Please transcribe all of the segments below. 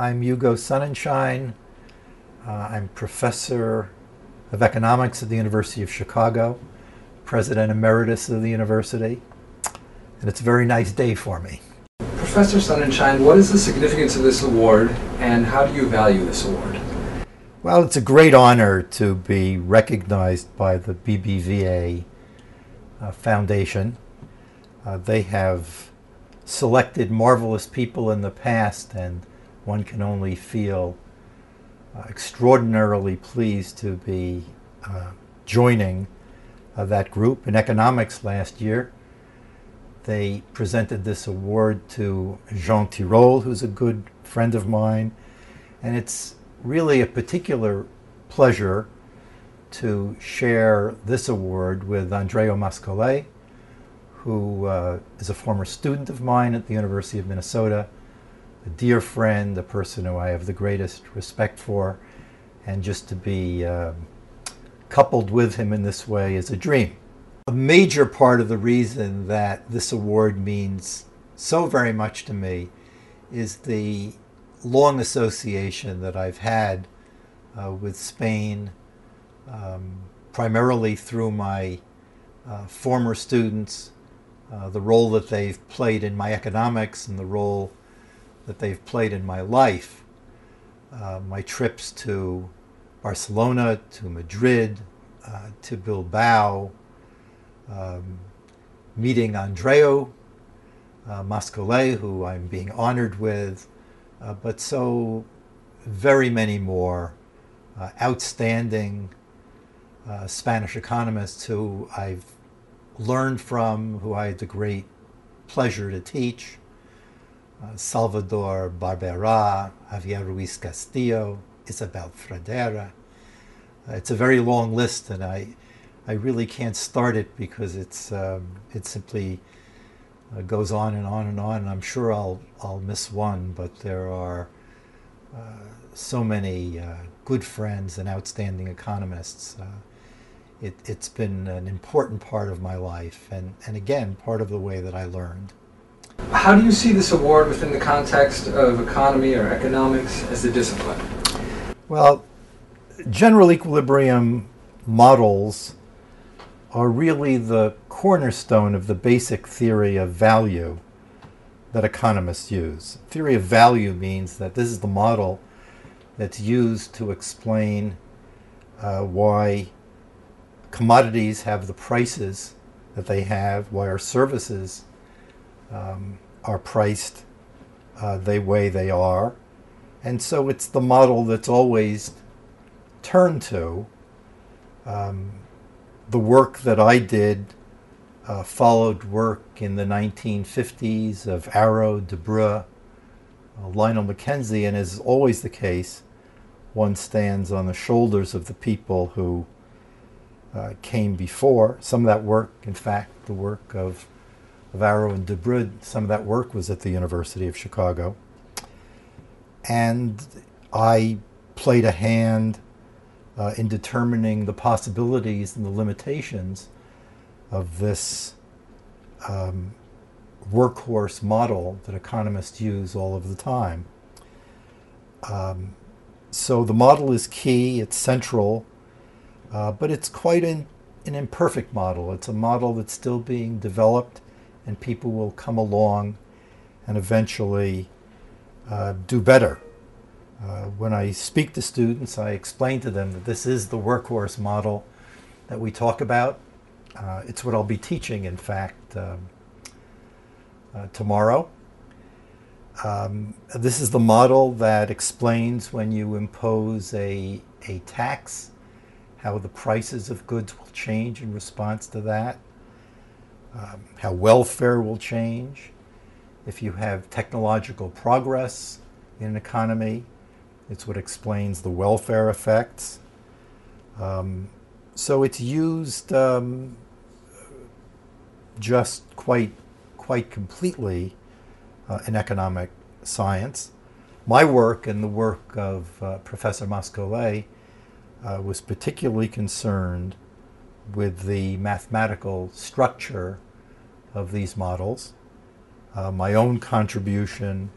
I'm Hugo Sonnenschein. Uh, I'm professor of economics at the University of Chicago, president emeritus of the university, and it's a very nice day for me. Professor Sonnenschein, what is the significance of this award and how do you value this award? Well, it's a great honor to be recognized by the BBVA uh, Foundation. Uh, they have selected marvelous people in the past, and one can only feel uh, extraordinarily pleased to be uh, joining uh, that group. In economics last year, they presented this award to Jean Tirole, who's a good friend of mine, and it's really a particular pleasure to share this award with Andrea Mas-Colell, who uh, is a former student of mine at the University of Minnesota, a dear friend, a person who I have the greatest respect for, and just to be uh, coupled with him in this way is a dream. A major part of the reason that this award means so very much to me is the long association that I've had uh, with Spain, um, primarily through my uh, former students, uh, the role that they've played in my economics and the role that they've played in my life. Uh, my trips to Barcelona, to Madrid, uh, to Bilbao, um, meeting Andreu uh, Mas-Colell, who I'm being honored with, uh, but so very many more uh, outstanding uh, Spanish economists who I've learned from, who I had the great pleasure to teach. Uh, Salvador Barbera, Javier Ruiz Castillo, Isabel Fradera. Uh, it's a very long list, and I, I really can't start it because it's, um, it simply uh, goes on and on and on. And I'm sure I'll I'll miss one, but there are uh, so many uh, good friends and outstanding economists. It, it's been an important part of my life, and, and again, part of the way that I learned. How do you see this award within the context of economy or economics as a discipline? Well, general equilibrium models are really the cornerstone of the basic theory of value that economists use. Theory of value means that this is the model that's used to explain uh, why commodities have the prices that they have, why our services um, are priced uh, the way they are. And so it's the model that's always turned to. Um, the work that I did uh, followed work in the 1950s of Arrow, Debreu, uh, Lionel McKenzie, and as is always the case, one stands on the shoulders of the people who uh, came before. Some of that work, in fact, the work of, of Arrow and Debreu, some of that work was at the University of Chicago. And I played a hand uh, in determining the possibilities and the limitations of this um, workhorse model that economists use all of the time. Um, so the model is key, it's central, uh, but it's quite an, an imperfect model. It's a model that's still being developed, and people will come along and eventually uh, do better. Uh, when I speak to students, I explain to them that this is the workhorse model that we talk about. Uh, it's what I'll be teaching, in fact, um, uh, tomorrow. Um, this is the model that explains when you impose a, a tax, how the prices of goods will change in response to that, um, how welfare will change. If you have technological progress in an economy, it's what explains the welfare effects. Um, so it's used um, just quite, quite completely uh, in economic science. My work and the work of uh, Professor Mas-Colell uh, was particularly concerned with the mathematical structure of these models. Uh, my own contribution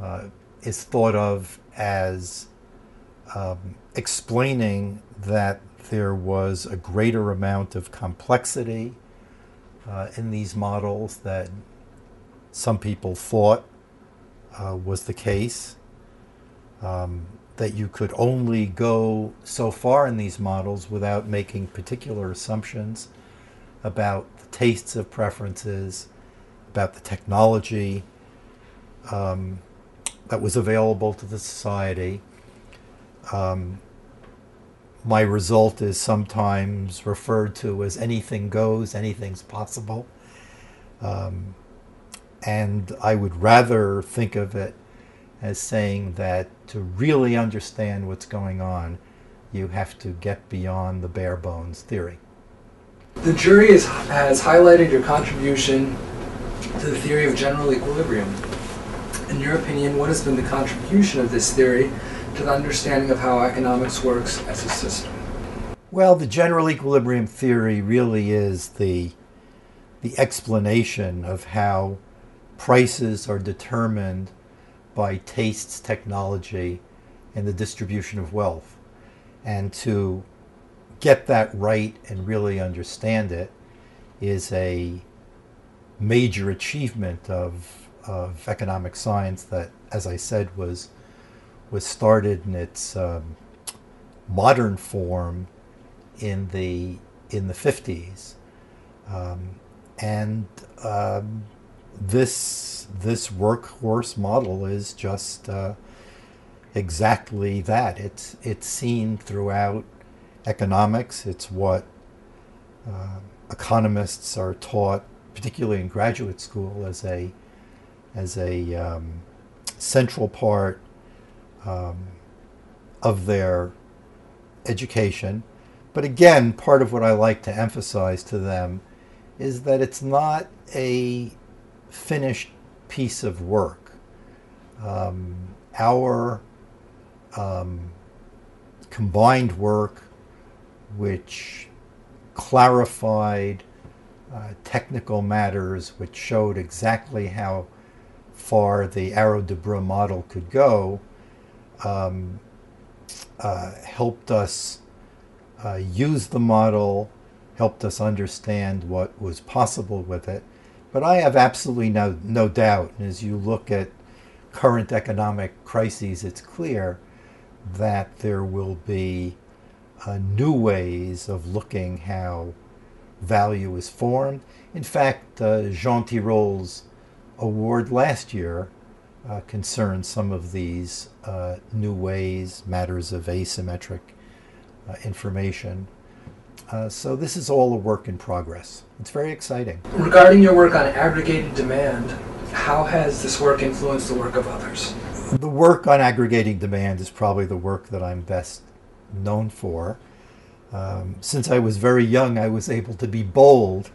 uh, is thought of as um, explaining that there was a greater amount of complexity uh, in these models that some people thought uh, was the case. Um, that you could only go so far in these models without making particular assumptions about the tastes of preferences, about the technology um, that was available to the society. Um, my result is sometimes referred to as anything goes, anything's possible. Um, and I would rather think of it as saying that to really understand what's going on, you have to get beyond the bare bones theory. The jury is, has highlighted your contribution to the theory of general equilibrium. In your opinion, what has been the contribution of this theory to the understanding of how economics works as a system? Well, the general equilibrium theory really is the, the explanation of how prices are determined by tastes, technology, and the distribution of wealth. And to get that right and really understand it is a major achievement of, of economic science that, as I said, was, was started in its um, modern form in the, in the 50s. Um, and um, this this workhorse model is just uh, exactly that. It's it's seen throughout economics. It's what uh, economists are taught, particularly in graduate school, as a as a um, central part um, of their education. But again, part of what I like to emphasize to them is that it's not a finished piece of work. Um, our um, combined work, which clarified uh, technical matters, which showed exactly how far the Arrow-Debreu model could go, um, uh, helped us uh, use the model, helped us understand what was possible with it, but I have absolutely no, no doubt, and as you look at current economic crises, it's clear that there will be uh, new ways of looking how value is formed. In fact, uh, Jean Tirole's award last year uh, concerned some of these uh, new ways, matters of asymmetric uh, information. Uh, so this is all a work in progress. It's very exciting. Regarding your work on aggregated demand, how has this work influenced the work of others? The work on aggregating demand is probably the work that I'm best known for. Um, since I was very young, I was able to be bold,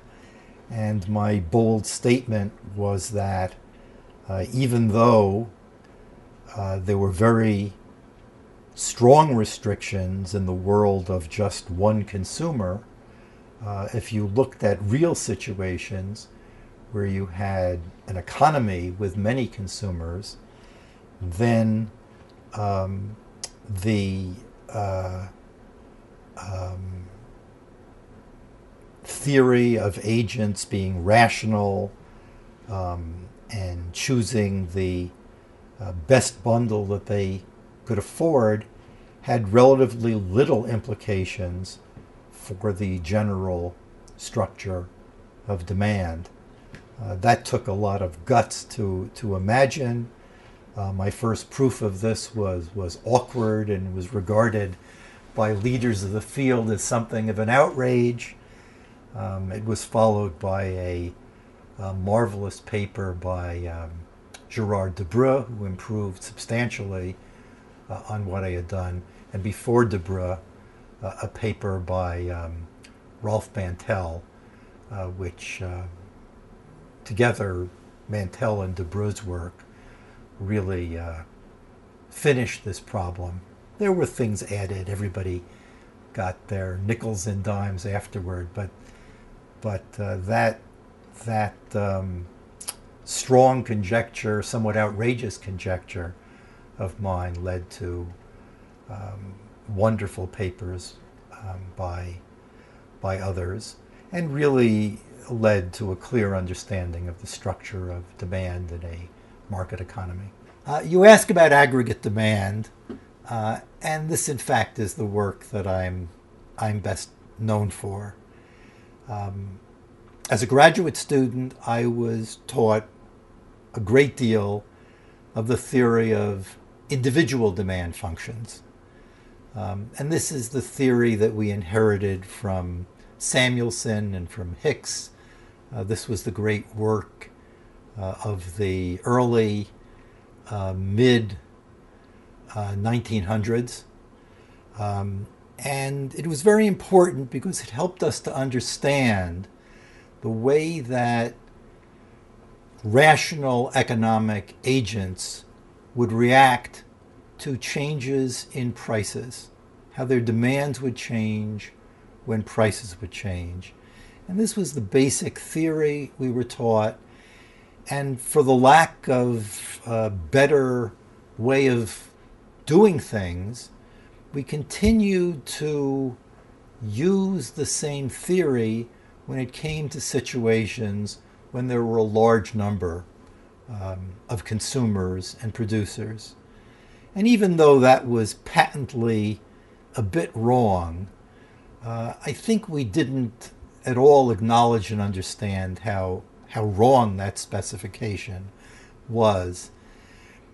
and my bold statement was that uh, even though uh, there were very strong restrictions in the world of just one consumer, uh, if you looked at real situations where you had an economy with many consumers, then um, the uh, um, theory of agents being rational um, and choosing the uh, best bundle that they could afford had relatively little implications for the general structure of demand. Uh, that took a lot of guts to, to imagine. Uh, my first proof of this was, was awkward and was regarded by leaders of the field as something of an outrage. Um, it was followed by a, a marvelous paper by um, Gerard Debreu, who improved substantially uh, on what I had done. And before Debreu, uh, a paper by um, Rolf Mantel, uh, which uh, together, Mantel and Debreu's work really uh, finished this problem. There were things added. Everybody got their nickels and dimes afterward, but but uh, that that um, strong conjecture, somewhat outrageous conjecture, of mine led to um, wonderful papers um, by, by others and really led to a clear understanding of the structure of demand in a market economy. Uh, you ask about aggregate demand, uh, and this, in fact, is the work that I'm, I'm best known for. Um, as a graduate student, I was taught a great deal of the theory of individual demand functions. Um, and this is the theory that we inherited from Samuelson and from Hicks. Uh, this was the great work uh, of the early, uh, mid 1900s. Uh, um, and it was very important because it helped us to understand the way that rational economic agents would react to changes in prices, how their demands would change when prices would change. And this was the basic theory we were taught. And for the lack of a better way of doing things, we continued to use the same theory when it came to situations when there were a large number um, of consumers and producers. And even though that was patently a bit wrong, uh, I think we didn't at all acknowledge and understand how, how wrong that specification was.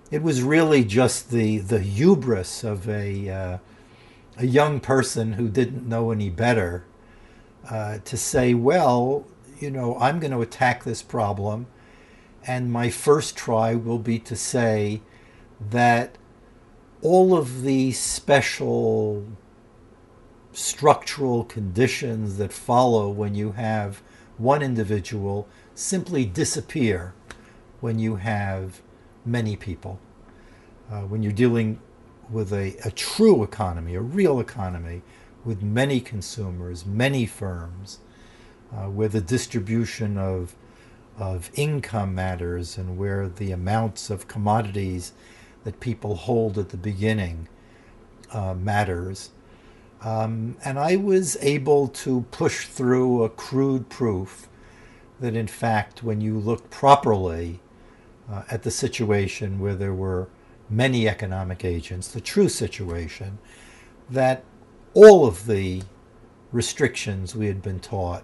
It was really just the, the hubris of a, uh, a young person who didn't know any better uh, to say, well, you know, I'm going to attack this problem, and my first try will be to say that all of the special structural conditions that follow when you have one individual simply disappear when you have many people. Uh, when you're dealing with a, a true economy, a real economy, with many consumers, many firms, uh, where the distribution of, of income matters and where the amounts of commodities that people hold at the beginning uh, matters. Um, and I was able to push through a crude proof that, in fact, when you look properly uh, at the situation where there were many economic agents, the true situation, that all of the restrictions we had been taught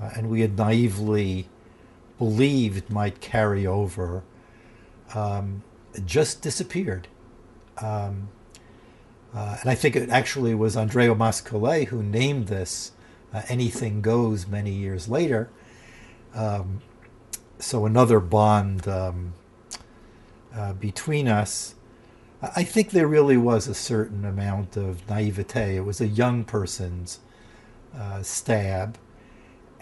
uh, and we had naively believed might carry over um, just disappeared. Um, uh, and I think it actually was Andrea Mas-Colell who named this uh, Anything Goes many years later. Um, so another bond um, uh, between us. I think there really was a certain amount of naivete. It was a young person's uh, stab,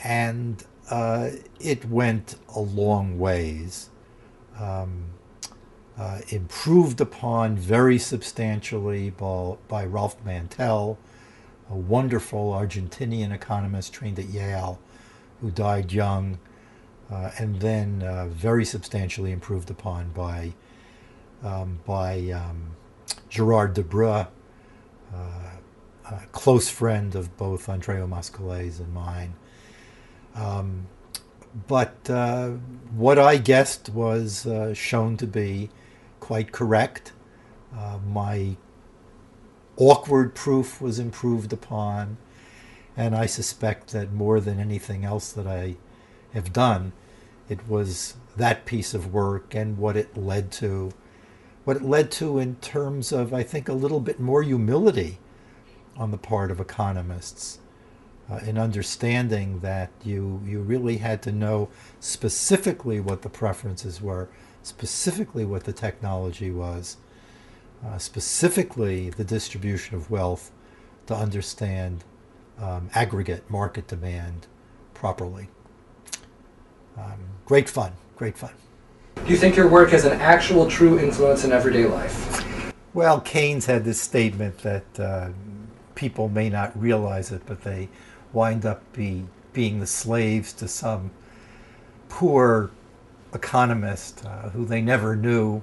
and uh, it went a long ways. Um, uh, improved upon very substantially by, by Rolf Mantel, a wonderful Argentinian economist trained at Yale who died young, uh, and then uh, very substantially improved upon by, um, by um, Gerard Debreu, uh, a close friend of both Andrea Mas-Colell's and mine. Um, but uh, what I guessed was uh, shown to be quite correct. Uh, my awkward proof was improved upon, and I suspect that more than anything else that I have done, it was that piece of work and what it led to. What it led to in terms of, I think, a little bit more humility on the part of economists uh, in understanding that you, you really had to know specifically what the preferences were specifically what the technology was, uh, specifically the distribution of wealth to understand um, aggregate market demand properly. Um, great fun, great fun. Do you think your work has an actual true influence in everyday life? Well, Keynes had this statement that uh, people may not realize it, but they wind up be, being the slaves to some poor economist uh, who they never knew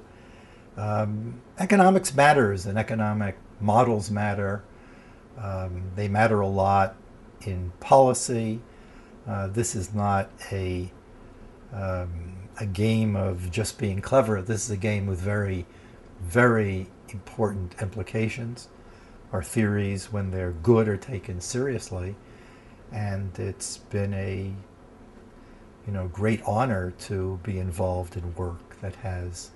Um, economics matters and economic models matter. Um, they matter a lot in policy. Uh, this is not a um, a game of just being clever. This is a game with very, very important implications. Our theories, when they're good, are taken seriously, and it's been a you know great honor to be involved in work that has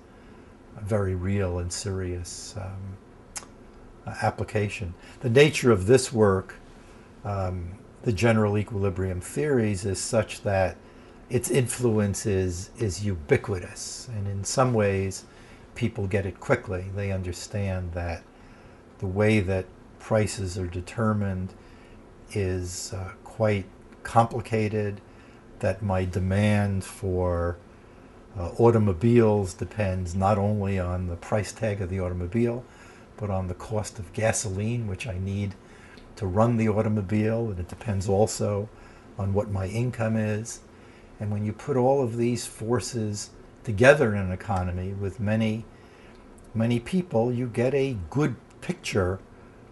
a very real and serious um, application. The nature of this work, um, the general equilibrium theories, is such that its influence is, is ubiquitous. And in some ways, people get it quickly. They understand that the way that prices are determined is uh, quite complicated, that my demand for uh, automobiles depends not only on the price tag of the automobile, but on the cost of gasoline, which I need to run the automobile, and it depends also on what my income is. And when you put all of these forces together in an economy with many, many people, you get a good picture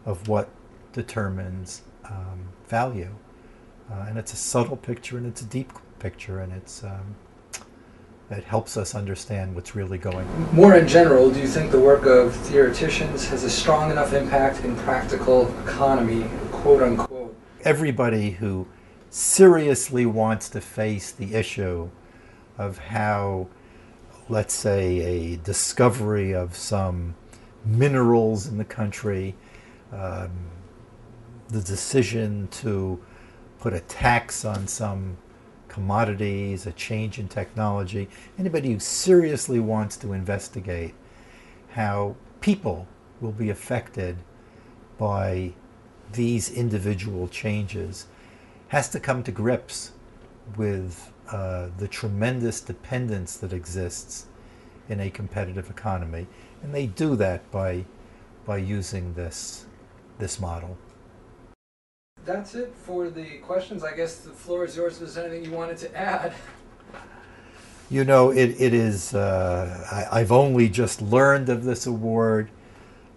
of what determines um, value. Uh, and it's a subtle picture and it's a deep picture and it's um, it helps us understand what's really going on. More in general, do you think the work of theoreticians has a strong enough impact in practical economy, quote unquote? Everybody who seriously wants to face the issue of how, let's say, a discovery of some minerals in the country, um, the decision to put a tax on some commodities, a change in technology, anybody who seriously wants to investigate how people will be affected by these individual changes has to come to grips with uh, the tremendous dependence that exists in a competitive economy, and they do that by by using this this model. That's it for the questions. I guess the floor is yours. If there's anything you wanted to add. You know, it, it is, uh, I, have only just learned of this award.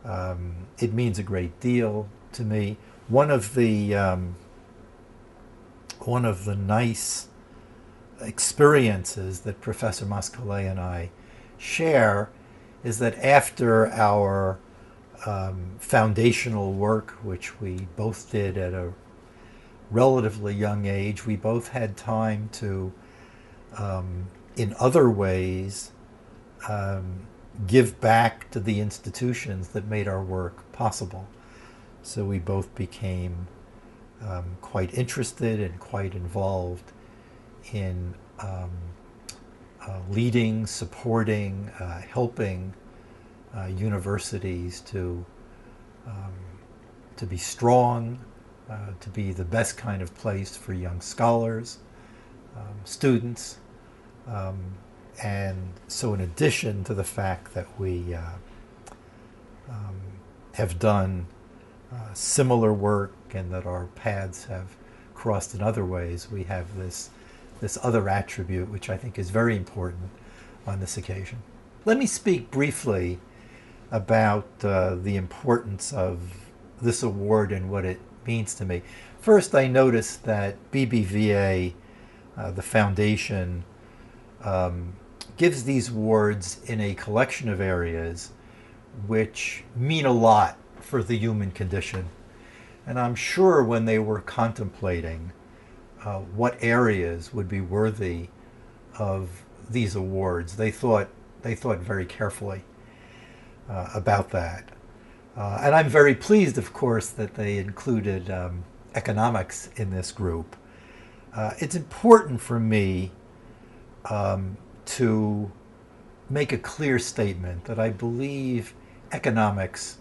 Um, it means a great deal to me. One of the um, one of the nice experiences that Professor Mas-Colell and I share is that after our um, foundational work, which we both did at a relatively young age, we both had time to, um, in other ways, um, give back to the institutions that made our work possible. So we both became um, quite interested and quite involved in um, uh, leading, supporting, uh, helping uh, universities to um, to be strong, uh, to be the best kind of place for young scholars, um, students, um, and so in addition to the fact that we uh, um, have done uh, similar work and that our paths have crossed in other ways, we have this, this other attribute which I think is very important on this occasion. Let me speak briefly about uh, the importance of this award and what it means to me. First, I noticed that BBVA, uh, the foundation, um, gives these awards in a collection of areas which mean a lot for the human condition. And I'm sure when they were contemplating uh, what areas would be worthy of these awards, they thought they thought very carefully uh, about that. Uh, and I'm very pleased, of course, that they included um, economics in this group. Uh, it's important for me um, to make a clear statement that I believe economics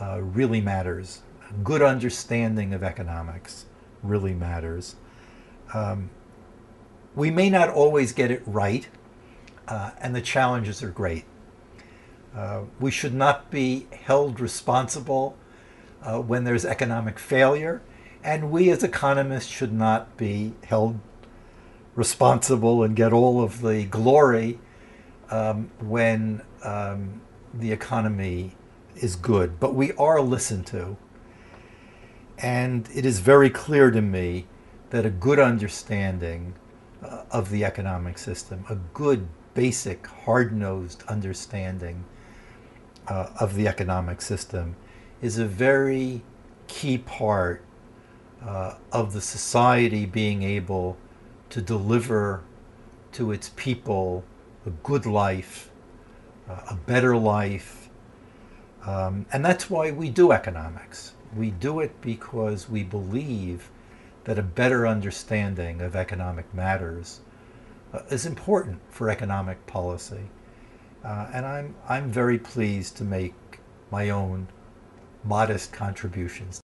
uh, really matters A good understanding of economics really matters. Um, we may not always get it right, uh, and the challenges are great. We should not be held responsible uh, when there's economic failure, and we as economists should not be held responsible and get all of the glory um, when um, the economy is good, but we are listened to. And it is very clear to me that a good understanding uh, of the economic system, a good, basic, hard nosed understanding uh, of the economic system, is a very key part uh, of the society being able to deliver to its people a good life, uh, a better life. Um, and that's why we do economics. We do it because we believe that a better understanding of economic matters uh, is important for economic policy. Uh, and I'm, I'm very pleased to make my own modest contributions